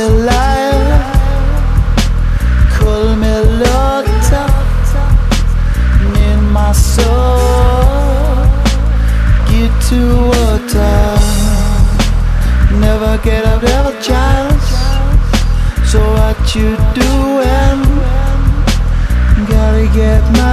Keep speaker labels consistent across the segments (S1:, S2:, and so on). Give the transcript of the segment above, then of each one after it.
S1: alive Call me locked up Need my soul Get to a water Never get up, never chance So what you doing? Gotta get my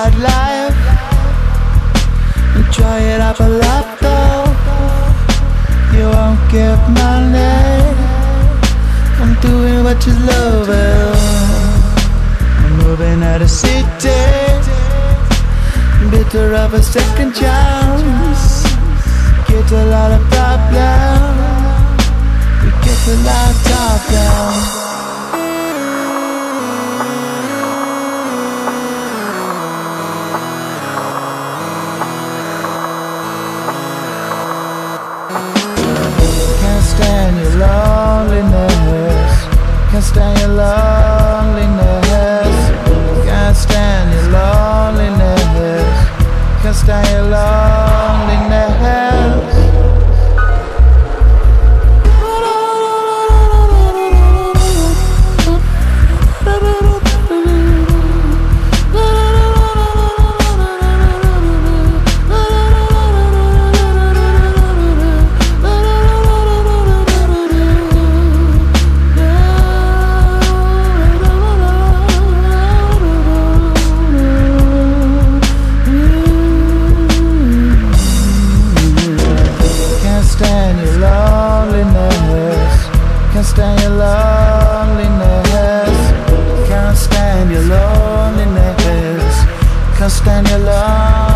S1: Not life and try it up a lot though. You won't get money. I'm doing what you love. Eh? I'm moving out of city. Bitter of a second chance. Get a lot of problems. Stand your loneliness. Can't stand your love. can't stand your love